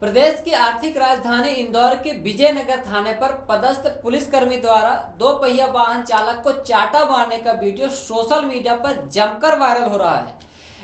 प्रदेश की आर्थिक राजधानी इंदौर के विजयनगर थाने पर पदस्थ पुलिसकर्मी द्वारा दो पहिया वाहन चालक को चाटा मारने का वीडियो सोशल मीडिया पर जमकर वायरल हो रहा है।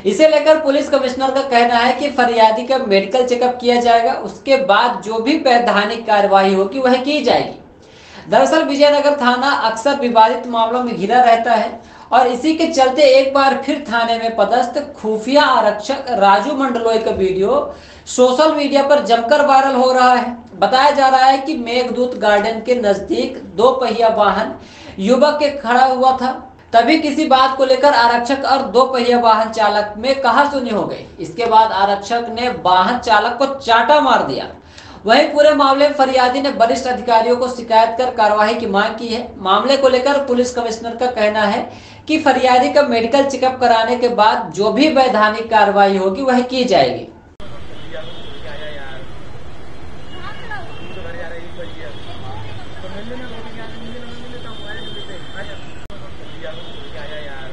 इसे लेकर पुलिस कमिश्नर का कहना है कि फरियादी का मेडिकल चेकअप किया जाएगा, उसके बाद जो भी वैधानिक कार्यवाही होगी वह की जाएगी। दरअसल विजयनगर थाना अक्सर विवादित मामलों में घिरा रहता है। और इसी के चलते एक बार फिर थाने में पदस्थ खुफिया आरक्षक राजू मंडलोई का वीडियो सोशल मीडिया पर जमकर वायरल हो रहा है। बताया जा रहा है कि मेघदूत गार्डन के नज़दीक दो पहिया वाहन युवक के खड़ा हुआ था। तभी किसी बात को लेकर आरक्षक और दो पहिया वाहन चालक में कहा सुनी हो गई। इसके बाद आरक्षक ने वाहन चालक को चाटा मार दिया। वहीं पूरे मामले में फरियादी ने वरिष्ठ अधिकारियों को शिकायत कर कार्रवाई की मांग की है। मामले को लेकर पुलिस कमिश्नर का कहना है कि फरियादी का मेडिकल चेकअप कराने के बाद जो भी वैधानिक कार्रवाई होगी, वह की जाएगी। तू तो घर जा रही है भैया तो मिल लेना रोटी क्या मिल लेना मिल लेता हूँ आया मिलते आया भैया क्या आया यार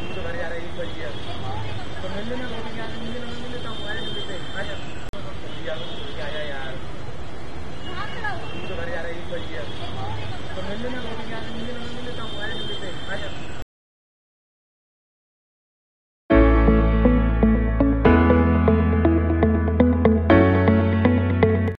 तू तो घर जा रही है भैया तो मिल लेना रोटी क्या मिल लेना मिल लेता हूँ आया मिलते आया भैया क्या आया यार तू तो घर जा है तो मिल लेना रोटी क्या मिलने में मिलने तो हमारे मिलते आया